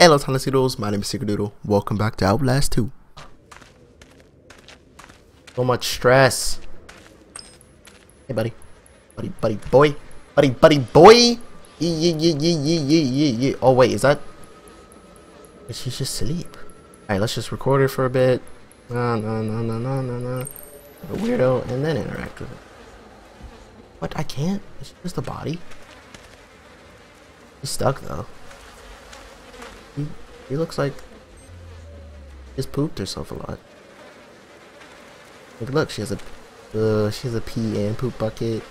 Hello Doodles, my name is Doodle. Welcome back to Outlast 2. So much stress. Hey buddy. Buddy, buddy, boy. Buddy, buddy, boy! Yeah, yeah, yeah, yeah, yeah, yeah, yeah. Oh wait, is that... She's just asleep. Alright, let's just record her for a bit. No, no, no, no, no, no, no. A weirdo, and then interact with it. What? I can't? Is she just a body? She's stuck though. He, looks like just pooped herself a lot. Like, look, she has a uh, she has a pee and poop bucket,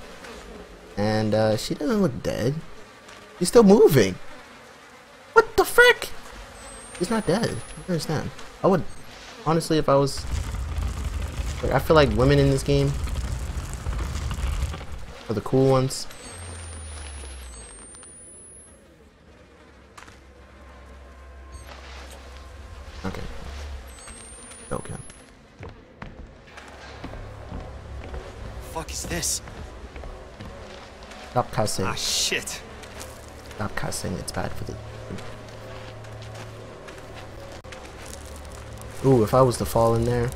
and uh, she doesn't look dead. She's still moving. What the frick? She's not dead. I understand. I would honestly, if I was, like, I feel like women in this game are the cool ones. Okay. Okay. Fuck is this? Stop cussing. Ah shit. Stop cussing. It's bad for the. Ooh, if I was to fall in there.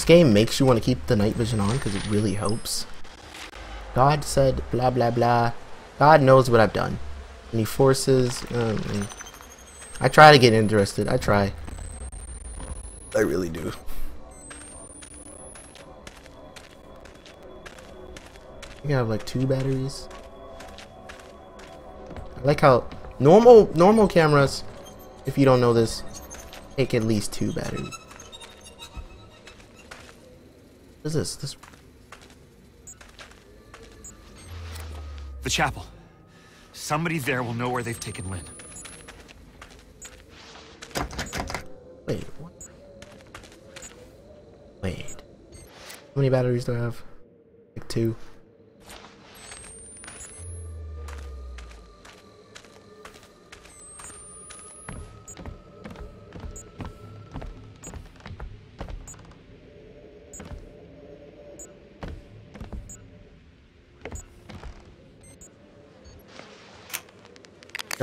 This game makes you want to keep the night vision on because it really helps. God said blah blah blah. God knows what I've done. And he forces. Um, I try to get interested. I try. I really do. I have like two batteries. I like how normal normal cameras, if you don't know this, take at least two batteries. What is this? This The chapel. Somebody there will know where they've taken Lynn. Wait, what? Wait. How many batteries do I have? Like two.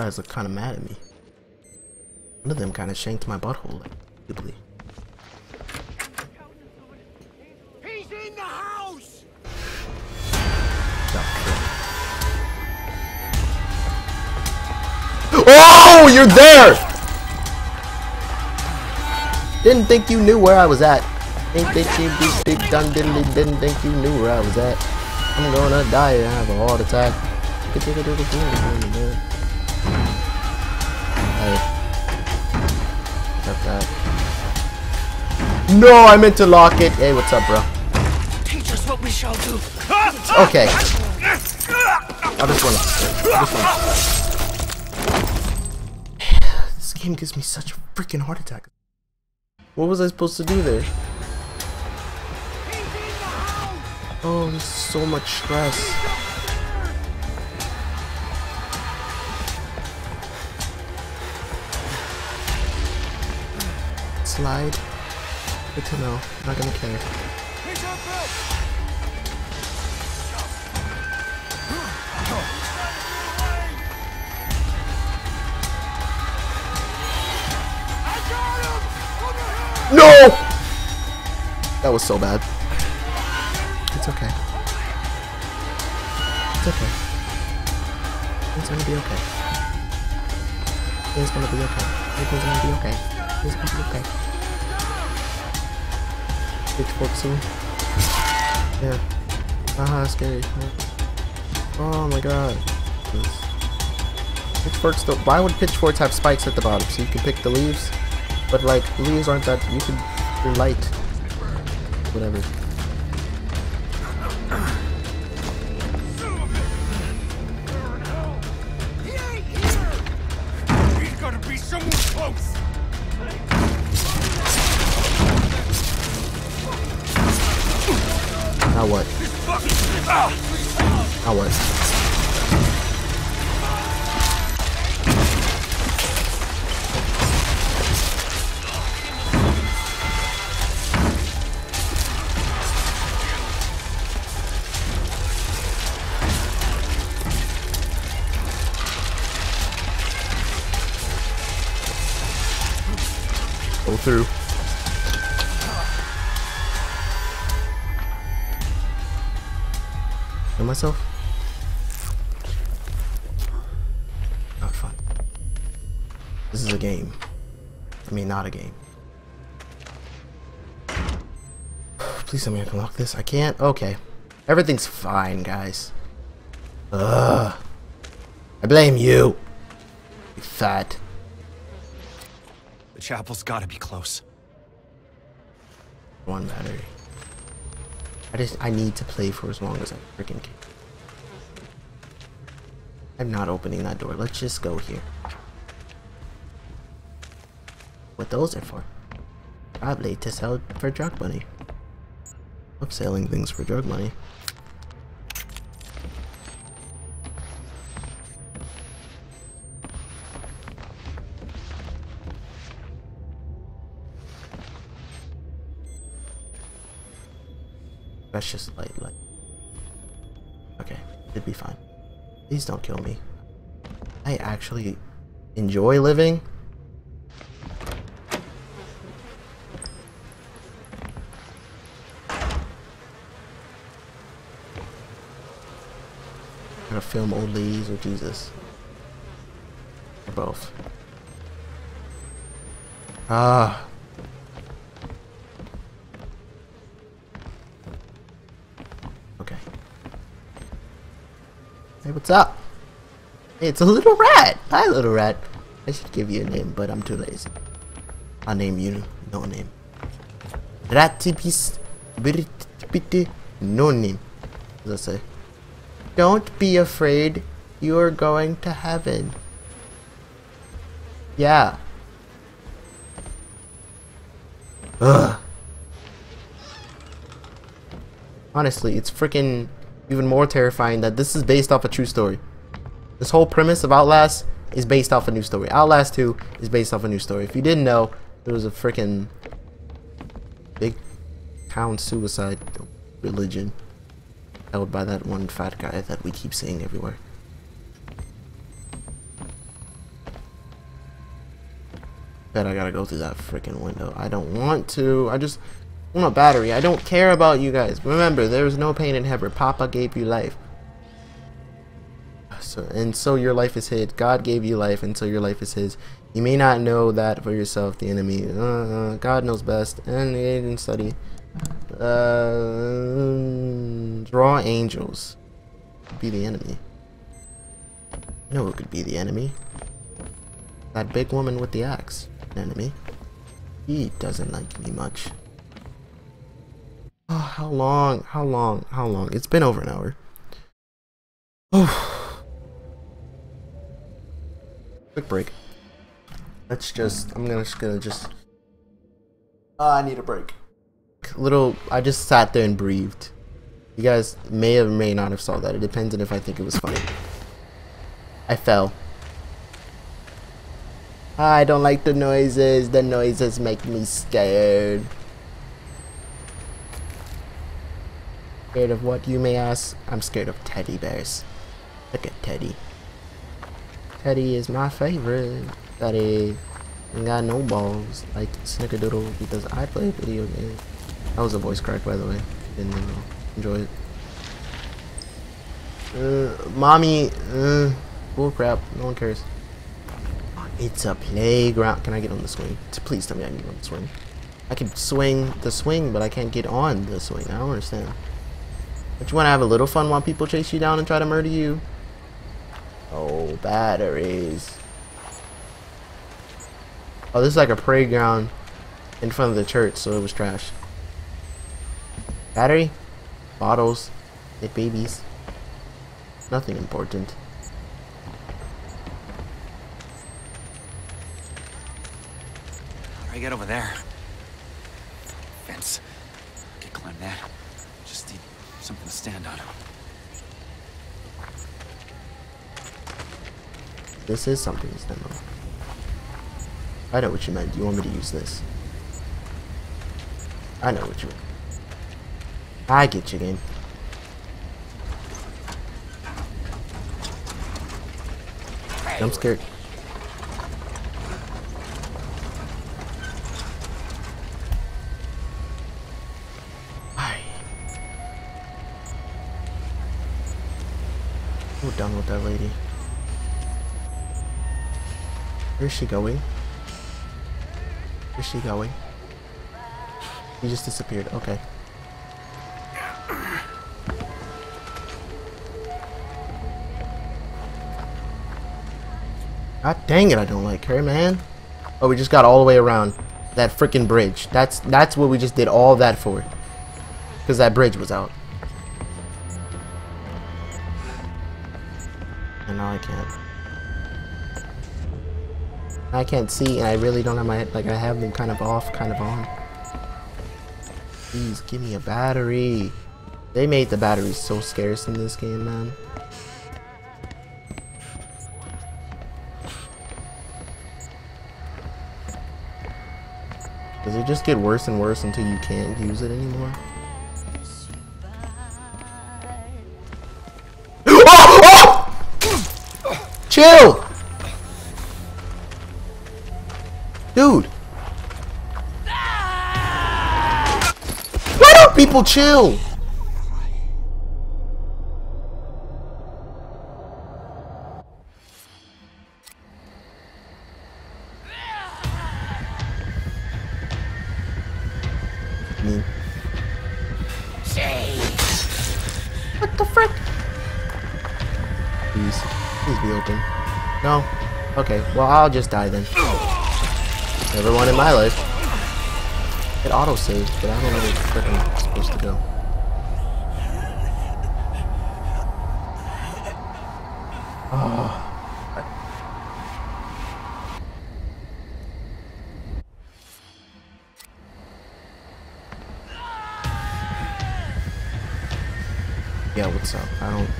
Guys look kind of mad at me. One of them kind of shanked my butthole, like, deeply. He's in the house! Oh, you're there! Didn't think you knew where I was at. Ain't think you be big done diddly didn't think you knew where I was at. I'm gonna die and have a heart attack. No, I meant to lock it. Hey, what's up, bro? Teach us what we shall do. Okay. I just wanna. I just wanna. this game gives me such a freaking heart attack. What was I supposed to do there? Oh, there's so much stress. Slide. Good to know. Not gonna care. No! That was so bad. It's okay. It's okay. It's gonna be okay. It's gonna be okay. Everything's gonna be okay. It's gonna be okay scene. Yeah. Haha, scary. Oh my god. Pitchforks don't- why would pitchforks have spikes at the bottom? So you can pick the leaves? But like, leaves aren't that- you can- they're light. Whatever. Kill myself? Oh, not fun. This is a game. I mean, not a game. Please tell me I can lock this. I can't? Okay. Everything's fine, guys. Ugh. I blame you. You fat. The chapel's gotta be close. One battery. I just, I need to play for as long as I freaking can. I'm not opening that door. Let's just go here. What those are for? Probably to sell for drug money. I'm selling things for drug money. That's just light, light. Okay, it'd be fine. Please don't kill me. I actually enjoy living. Gotta film old ladies or Jesus. Or both. Ah. Hey, what's up? Hey, it's a little rat. Hi, little rat. I should give you a name, but I'm too lazy. I'll name you no name. Ratipis Birtipiti no name. I say. Don't be afraid. You're going to heaven. Yeah. Ugh. Honestly, it's freaking even more terrifying that this is based off a true story. This whole premise of Outlast is based off a new story. Outlast 2 is based off a new story. If you didn't know, there was a freaking big town suicide religion held by that one fat guy that we keep seeing everywhere. Bet I gotta go through that freaking window. I don't want to. I just want a battery. I don't care about you guys. Remember, there is no pain in heaven. Papa gave you life. So, and so your life is hid. God gave you life, and so your life is His. You may not know that for yourself, the enemy. Uh, God knows best, and he didn't study. Uh, draw angels. Be the enemy. Know who could be the enemy? That big woman with the axe. Enemy. He doesn't like me much. Oh, how long? How long? How long? It's been over an hour. Oh. Quick break. Let's just. I'm gonna just gonna just. Uh, I need a break. Little. I just sat there and breathed. You guys may or may not have saw that. It depends on if I think it was funny. I fell. I don't like the noises. The noises make me scared. Scared of what you may ask? I'm scared of teddy bears. Look at Teddy. Teddy is my favorite. Teddy ain't got no balls like Snickerdoodle because I play video games. That was a voice crack by the way. Didn't enjoy it. Uh, mommy, uh, bull crap. No one cares. It's a playground. Can I get on the swing? Please tell me I can get on the swing. I can swing the swing, but I can't get on the swing. I don't understand. Don't you want to have a little fun while people chase you down and try to murder you? Oh, batteries. Oh, this is like a parade ground in front of the church, so it was trash. Battery? Bottles? Hit babies? Nothing important. How do I get over there? Fence. Could climb that. Something to stand on. This is something to stand on. I know what you meant. You want me to use this. I know what you meant. I get you, game. I'm scared. Done with that lady. Where's she going? Where's she going? He just disappeared. Okay. God dang it, I don't like her, man. Oh, we just got all the way around that freaking bridge. That's that's what we just did all that for. Because that bridge was out. I can't. I can't see, and I really don't have my like I have them kind of off, kind of on. Please give me a battery. They made the batteries so scarce in this game, man. Does it just get worse and worse until you can't use it anymore? Chill! Dude! Why don't people chill? Me. Please. Be open. No? Okay, well I'll just die then. Never in my life. It auto-saved, but I don't know where I'm supposed to go. Oh. Yeah, what's up? I don't...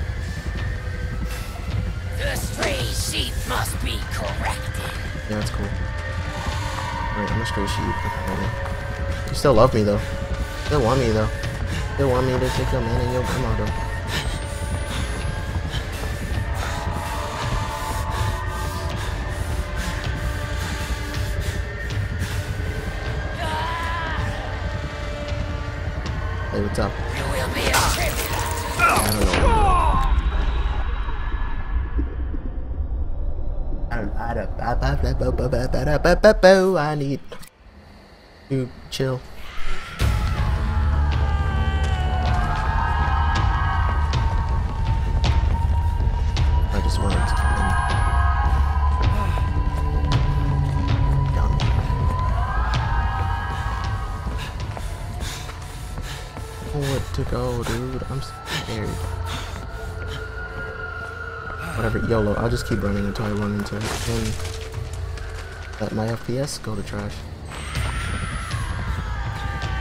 Wait, I'm a stray sheep. Okay. You still love me, though. Still want me, though. Still want me to take your man and your grandma, though. Hey, what's up? You will be a tribute. I don't know. I need to chill. I just wanted to. Where to go, dude? I'm scared. Whatever, YOLO. I'll just keep running until I run into it. And let my FPS go to trash.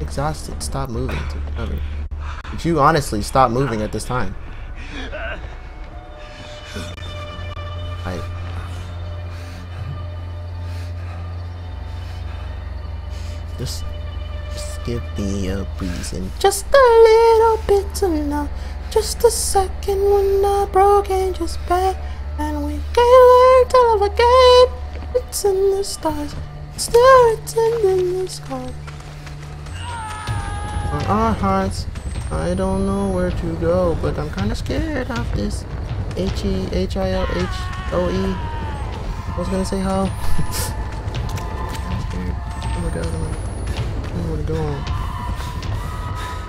exhausted. Stop moving. Would you honestly stop moving at this time? I. Just, just give me a reason. Just a little bit to know. Just a second when I broke just bad. And we can learn to love again. It's in the stars. Still written in the sky. For our hearts, I don't know where to go, but I'm kinda scared of this. H E H I L H O E. I was gonna say how. Oh my god, I don't know where to go.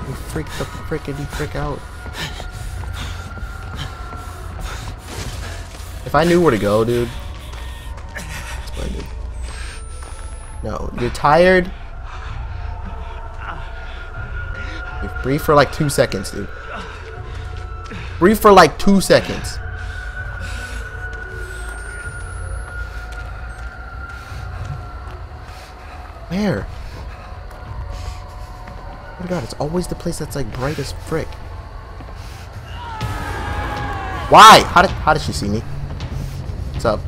You freak the frickety frick out. If I knew where to go, dude. No, you're tired. Breathe for like two seconds, dude. Breathe for like two seconds. Where? Oh my god, it's always the place that's like bright as frick. Why? How did how did she see me? What's up?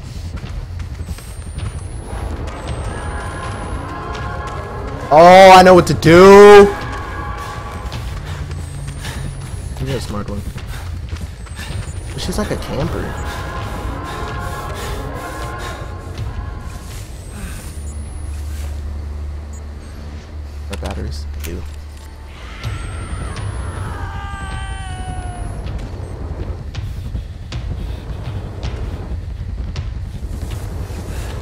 Oh, I know what to do. Smart one. She's like a camper. Our batteries? Do.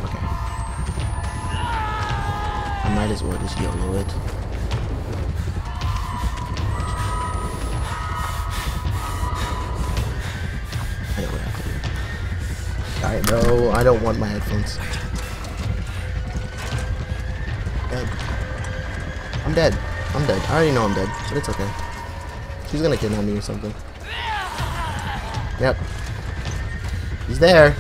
Okay. I might as well just YOLO it. No, I don't want my headphones. Dead. I'm dead. I'm dead. I already know I'm dead, but it's okay. She's gonna kidnap me or something. Yep. He's there.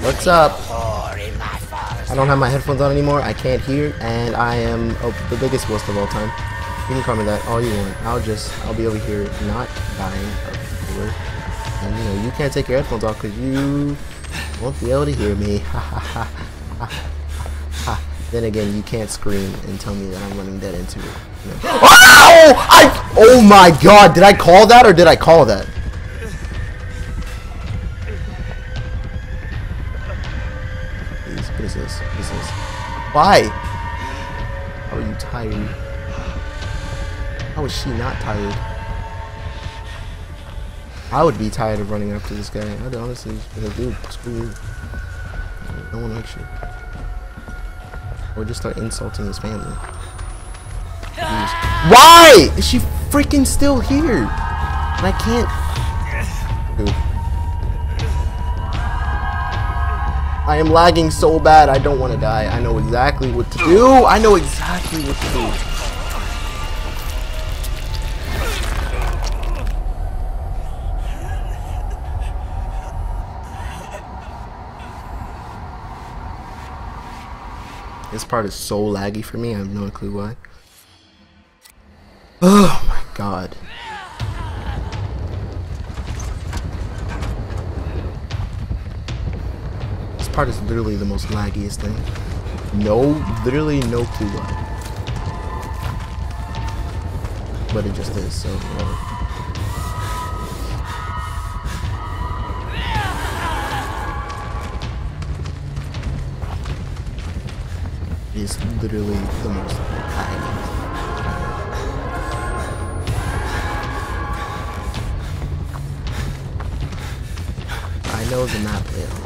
What's up? I don't have my headphones on anymore. I can't hear, and I am oh, the biggest wuss of all time. You can call me that all you want. I'll just, I'll be over here not dying of fear. And you know, you can't take your headphones off because you won't be able to hear me. Then again, you can't scream and tell me that I'm running dead into it. Oh! I, oh my god, did I call that or did I call that? Please, what is this? What is this? Why? How are you tired? How is she not tired? I would be tired of running after this guy. I'd honestly like, dude, screw you. No one likes you. Or just start insulting his family. Why is she freaking still here? And I can't. Dude. I am lagging so bad. I don't want to die. I know exactly what to do. I know exactly what to do. This part is so laggy for me. I have no clue why. Oh my god. This part is literally the most laggiest thing. No, literally no clue why. But it just is, so whatever. Literally the most laggy. I know the map layout.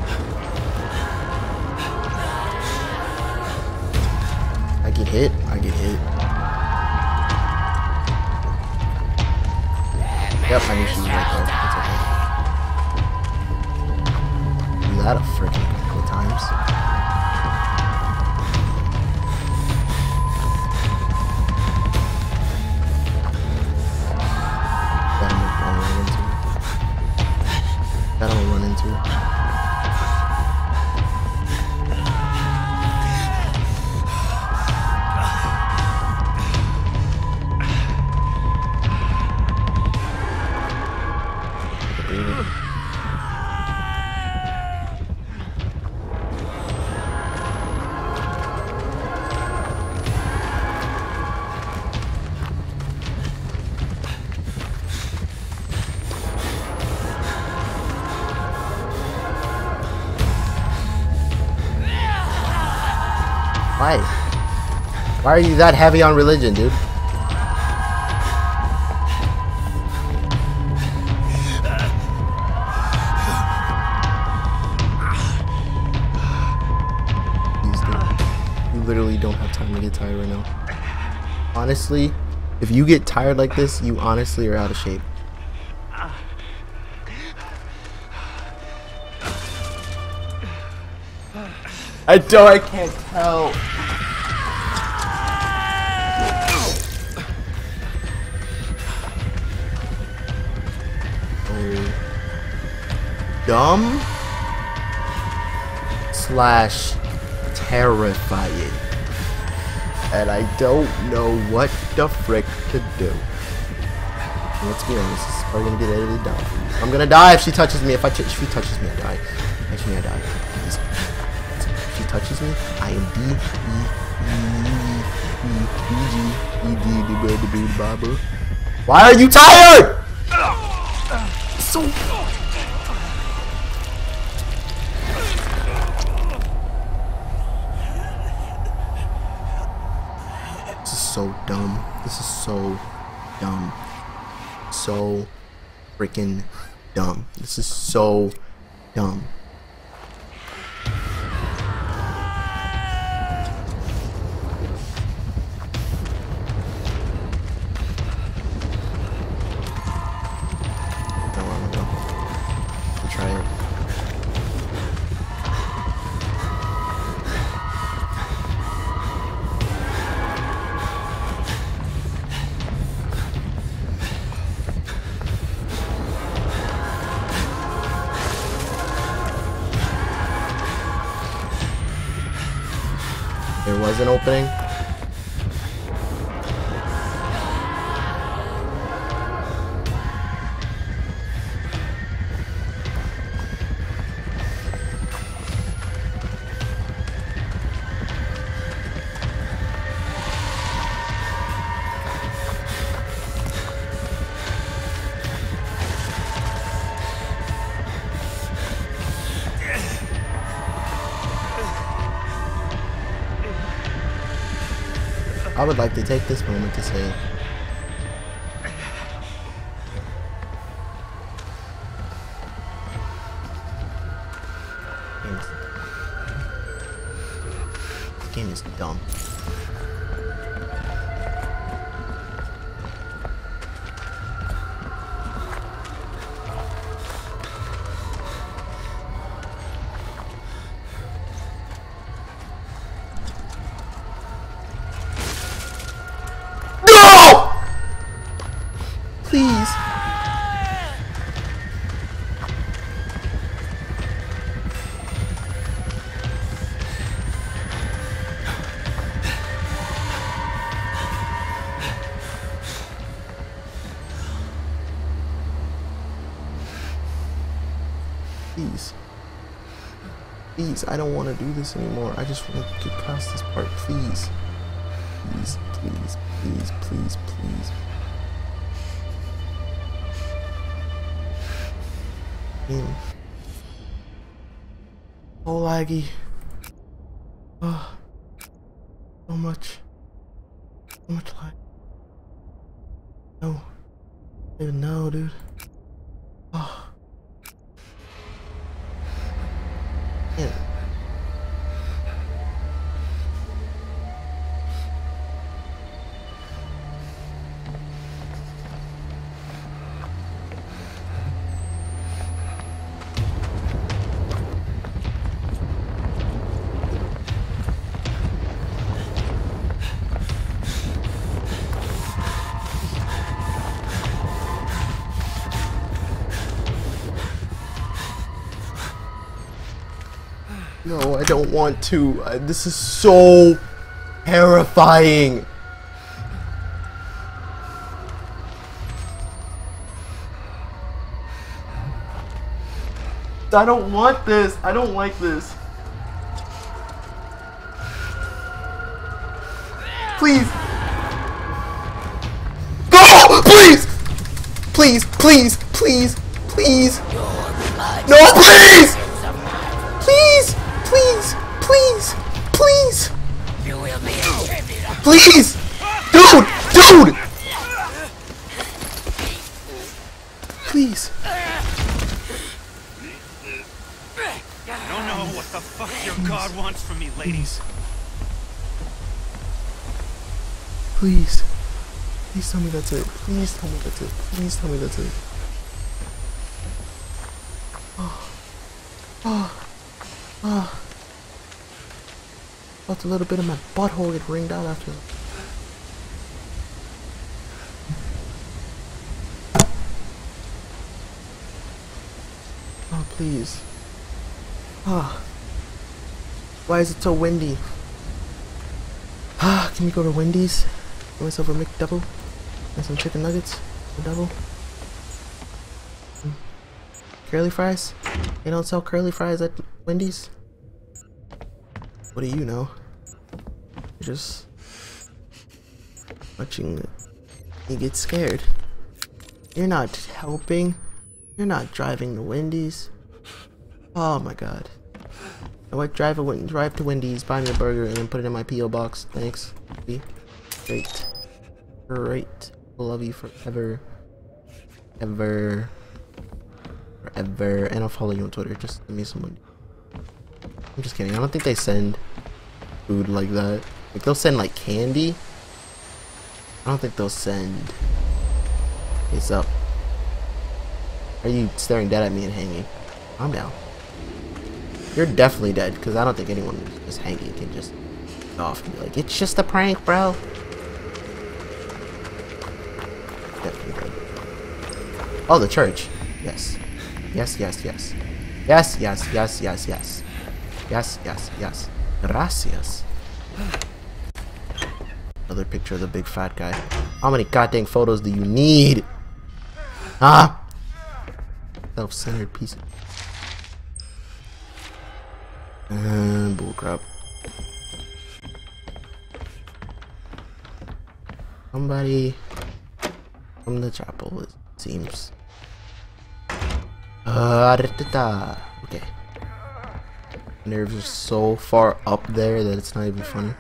Why? Why are you that heavy on religion, dude? You literally don't have time to get tired right now. Honestly, if you get tired like this, you honestly are out of shape. I don't. I can't tell. Dumb slash terrifying, and I don't know what the frick to do. Let's be honest, this is probably gonna get edited down. I'm gonna die if she touches me. If I if she touches me, I die. Actually, I die. If she touches me, I am D E E E E G E D D B D B Why are you tired? So. So dumb. This is so dumb. So freaking dumb. This is so dumb. An opening. I would like to take this moment to say Please. Please. Please, I don't want to do this anymore. I just want to get past this part. Please. Please, please, please, please, please. Oh, laggy. No, I don't want to. Uh, this is so terrifying. I don't want this. I don't like this. Please. Go! Please! Please, please, please, Please! Dude! Dude! Please. I don't know what the fuck your god wants from me, ladies. Please. Please tell me that's it. Please tell me that's it. Please tell me that's it. Oh. Oh. Felt a little bit of my butthole get ringed out after that. Oh, please. Ah. Why is it so windy? Ah, can we go to Wendy's? Get myself a McDouble and some chicken nuggets. A double. Hmm. Curly fries? They don't sell curly fries at Wendy's? What do you know? Just watching me get scared. You're not helping. You're not driving to Wendy's. Oh my god. What drive a Wen- drive to Wendy's, buy me a burger, and then put it in my PO box. Thanks. Great, great. Love you forever, ever, forever, and I'll follow you on Twitter. Just give me some money. I'm just kidding. I don't think they send food like that. Like they'll send like candy. I don't think they'll send. What's up? Are you staring dead at me and hanging? I'm down. You're definitely dead, because I don't think anyone who's hanging can just off and be like, it's just a prank, bro. Definitely. Oh, the church. Yes. Yes, yes, yes. Yes, yes, yes, yes, yes. Yes, yes, yes. Gracias. Another picture of the big fat guy. How many goddamn photos do you need? Huh? Self-centered piece and bullcrap. Somebody from the chapel, it seems. Uh, okay. Nerves are so far up there that it's not even funny.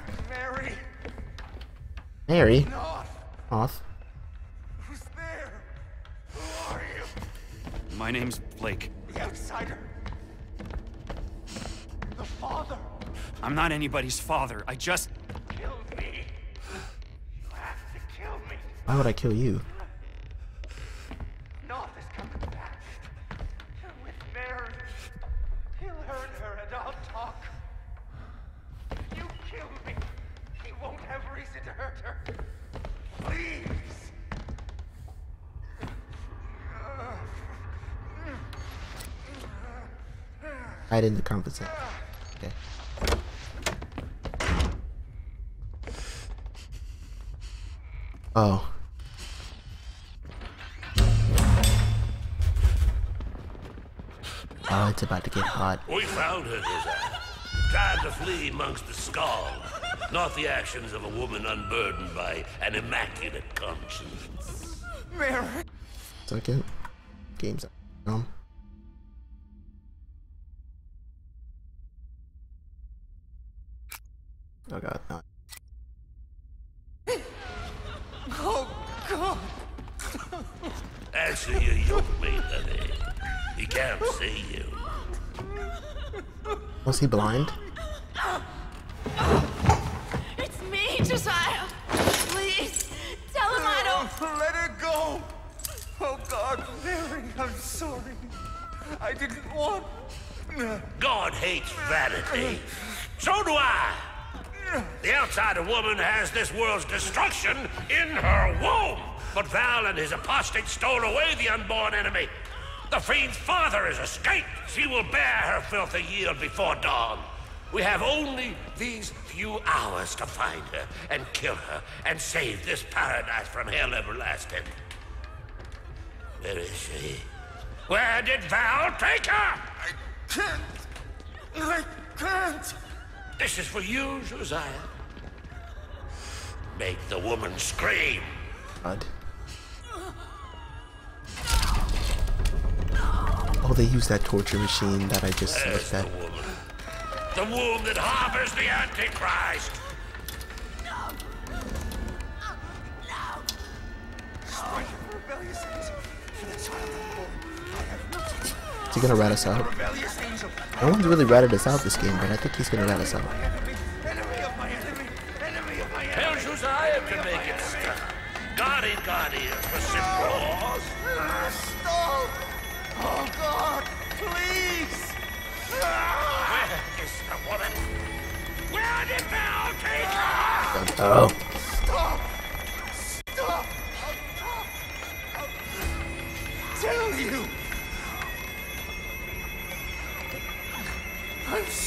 Mary! Mary? Off. Who's there? Who are you? My name's Blake. The outsider! The father! I'm not anybody's father. I just. Kill me! You have to kill me! Why would I kill you? I didn't compensate. Okay. Oh. Oh, it's about to get hot. We found her, Josiah. Tried to flee amongst the skulls. Not the actions of a woman unburdened by an immaculate conscience. Mary. Second. Game's um. Oh god, no. Oh, God. Answer your yoke mate, honey. He can't see you. Was he blind? It's me, Josiah. Please, tell him I don't. Oh, let her go. Oh, God, Mary, I'm sorry. I didn't want. God hates vanity. So do I. The outsider woman has this world's destruction in her womb. But Val and his apostate stole away the unborn enemy. The fiend's father has escaped. She will bear her filthy yield before dawn. We have only these few hours to find her and kill her and save this paradise from hell everlasting. Where is she? Where did Val take her? I can't. I can't. This is for you, Josiah. Make the woman scream. God. Oh, they use that torture machine that I just There's looked the at. woman. The womb that harbors the Antichrist. Rebellious angel. For no he gonna rat us out? No one's really ratted us out this game, but I think he's gonna rat us out. Enemy,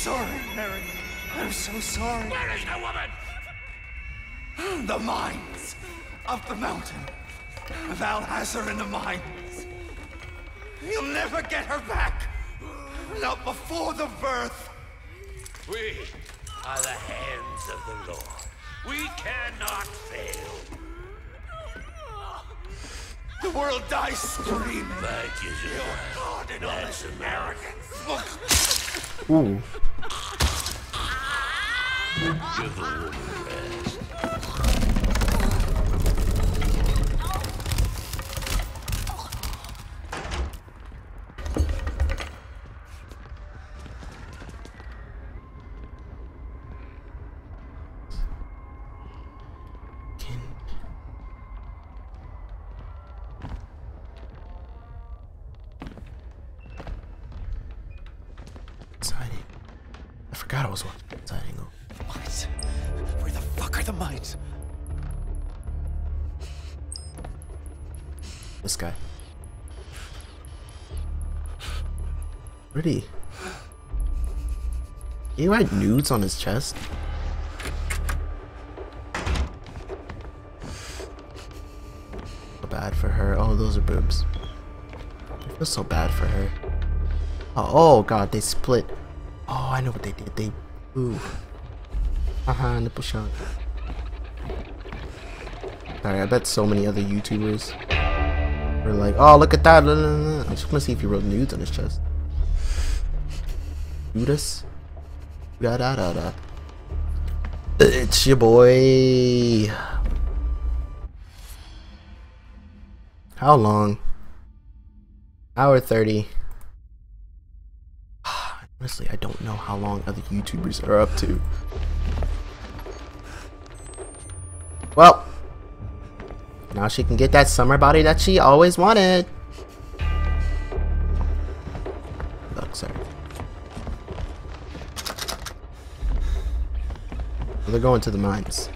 sorry, Mary. I'm so sorry. Where is the woman? The mines of the mountain. Val has her in the mines. You'll never get her back. Not before the birth. We are the hands of the Lord. We cannot fail. The world dies screaming. Thank you, Zero. God and all That's this American. Ooh. Give the woman rest. Siding. I forgot I was watching fuck are the mines? This guy. Where'd he? Write nudes on his chest? Bad for her. Oh, those are boobs. I feel so bad for her. Oh, oh god, they split. Oh, I know what they did. They ooh. Haha, nipple shot. Sorry, I bet so many other YouTubers were like, oh, look at that. I just want to see if he wrote nudes on his chest. Judas? Da da da da. It's your boy. How long? Hour 30. Honestly, I don't know how long other YouTubers are up to. Well, now she can get that summer body that she always wanted. Look, sorry. They're going to the mines.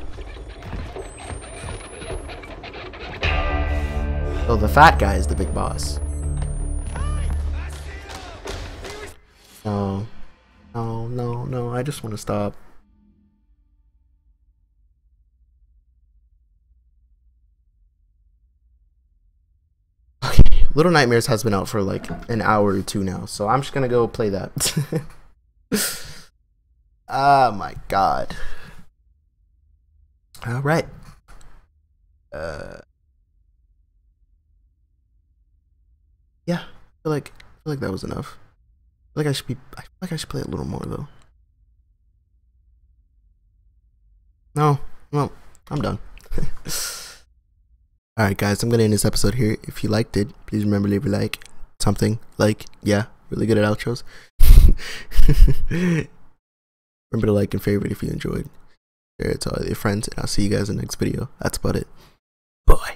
So the fat guy is the big boss. No. No, no, no. I just want to stop. Little Nightmares has been out for like an hour or two now, so I'm just gonna go play that. oh my god. Alright. Uh Yeah, I feel like I feel like that was enough. I like I should be I feel like I should play a little more though. No, well, I'm done. Alright guys, I'm gonna end this episode here. If you liked it, please remember to leave a like. Something like, yeah, really good at outros. remember to like and favorite if you enjoyed. Share it to all your friends, and I'll see you guys in the next video. That's about it. Bye.